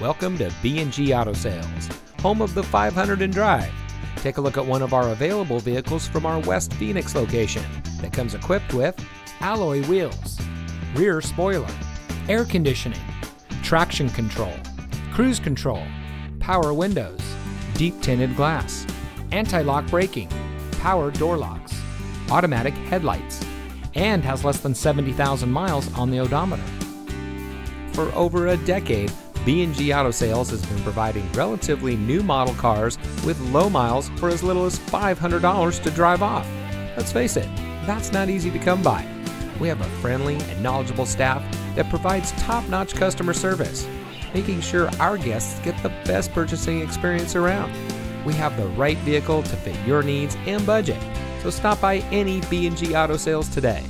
Welcome to B&G Auto Sales, home of the 500 and Drive. Take a look at one of our available vehicles from our West Phoenix location that comes equipped with alloy wheels, rear spoiler, air conditioning, traction control, cruise control, power windows, deep tinted glass, anti-lock braking, power door locks, automatic headlights, and has less than 70,000 miles on the odometer. For over a decade, B&G Auto Sales has been providing relatively new model cars with low miles for as little as $500 to drive off. Let's face it, that's not easy to come by. We have a friendly and knowledgeable staff that provides top-notch customer service, making sure our guests get the best purchasing experience around. We have the right vehicle to fit your needs and budget. So stop by any B&G Auto Sales today.